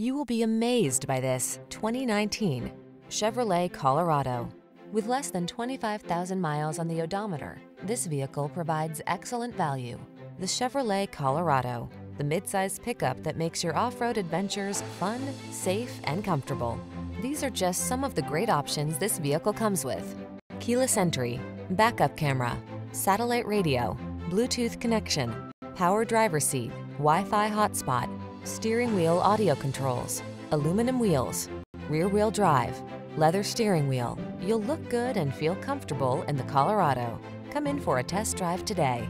You will be amazed by this 2019 Chevrolet Colorado. With less than 25,000 miles on the odometer, this vehicle provides excellent value. The Chevrolet Colorado, the midsize pickup that makes your off-road adventures fun, safe, and comfortable. These are just some of the great options this vehicle comes with. Keyless entry, backup camera, satellite radio, Bluetooth connection, power driver seat, Wi-Fi hotspot, steering wheel audio controls, aluminum wheels, rear wheel drive, leather steering wheel. You'll look good and feel comfortable in the Colorado. Come in for a test drive today.